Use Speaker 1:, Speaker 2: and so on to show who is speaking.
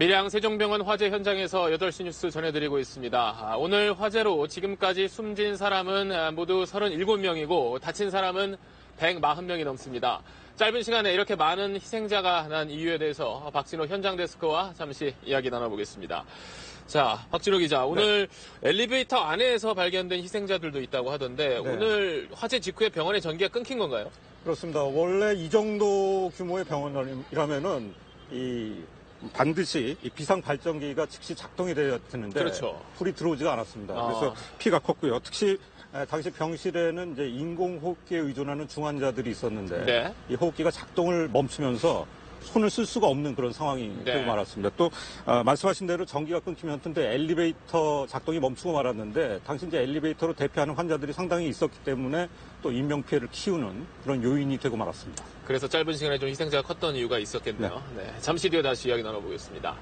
Speaker 1: 밀양 세종병원 화재 현장에서 8시 뉴스 전해드리고 있습니다. 아, 오늘 화재로 지금까지 숨진 사람은 아, 모두 37명이고 다친 사람은 140명이 넘습니다. 짧은 시간에 이렇게 많은 희생자가 난 이유에 대해서 박진호 현장 데스크와 잠시 이야기 나눠보겠습니다. 자, 박진호 기자, 오늘 엘리베이터 안에서 발견된 희생자들도 있다고 하던데
Speaker 2: 네.
Speaker 1: 오늘 화재 직후에 병원의 전기가 끊긴 건가요?
Speaker 2: 그렇습니다. 원래 이 정도 규모의 병원이라면은 이 반드시 이 비상 발전기가 즉시 작동이 되어야 되는데
Speaker 1: 그렇죠.
Speaker 2: 불이 들어오지가 않았습니다.
Speaker 1: 아.
Speaker 2: 그래서 피가 컸고요. 특히 에, 당시 병실에는 이제 인공호흡기에 의존하는 중환자들이 있었는데
Speaker 1: 네.
Speaker 2: 이 호흡기가 작동을 멈추면서 손을 쓸 수가 없는 그런 상황이
Speaker 1: 네.
Speaker 2: 되고 말았습니다. 또 아, 말씀하신 대로 전기가 끊기면 근데 엘리베이터 작동이 멈추고 말았는데 당시 이제 엘리베이터로 대피하는 환자들이 상당히 있었기 때문에 또 인명 피해를 키우는 그런 요인이 되고 말았습니다.
Speaker 1: 그래서 짧은 시간에 좀 희생자가 컸던 이유가 있었겠네요. 네, 잠시 뒤에 다시 이야기 나눠보겠습니다.